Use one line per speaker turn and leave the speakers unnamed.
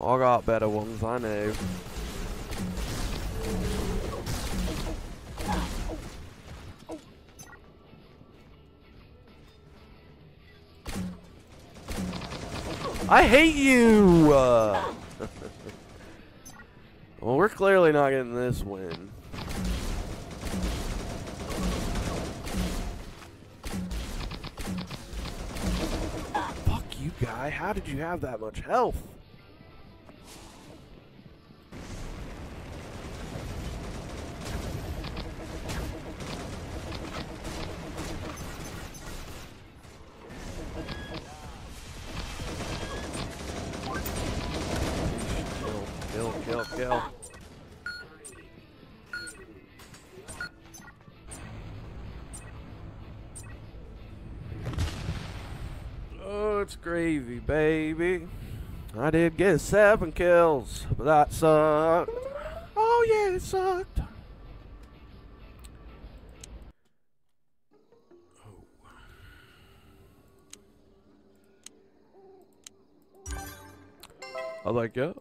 I got better ones, I know. I hate you! Uh, well, we're clearly not getting this win. Fuck you, guy. How did you have that much health? Kill, kill. Oh, it's gravy, baby. I did get seven kills, but that sucked. Oh, yeah, it sucked. I like it.